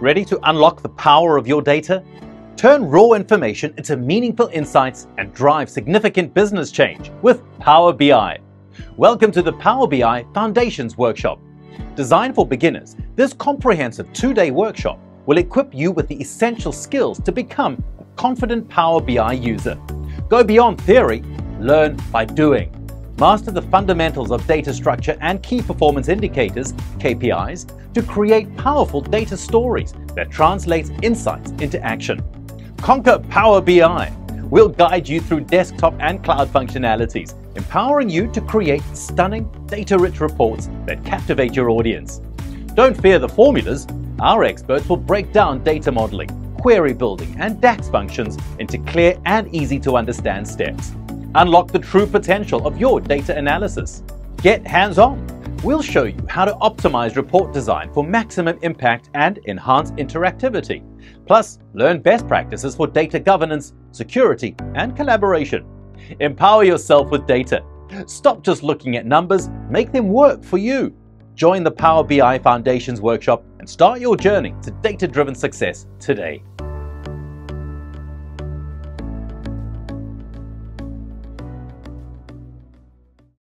Ready to unlock the power of your data? Turn raw information into meaningful insights and drive significant business change with Power BI. Welcome to the Power BI Foundations Workshop. Designed for beginners, this comprehensive two-day workshop will equip you with the essential skills to become a confident Power BI user. Go beyond theory, learn by doing. Master the fundamentals of data structure and key performance indicators, KPIs, to create powerful data stories that translates insights into action. Conquer Power BI. We'll guide you through desktop and cloud functionalities, empowering you to create stunning, data-rich reports that captivate your audience. Don't fear the formulas. Our experts will break down data modeling, query building, and DAX functions into clear and easy to understand steps. Unlock the true potential of your data analysis. Get hands-on. We'll show you how to optimize report design for maximum impact and enhance interactivity. Plus, learn best practices for data governance, security, and collaboration. Empower yourself with data. Stop just looking at numbers, make them work for you. Join the Power BI Foundations workshop and start your journey to data driven success today.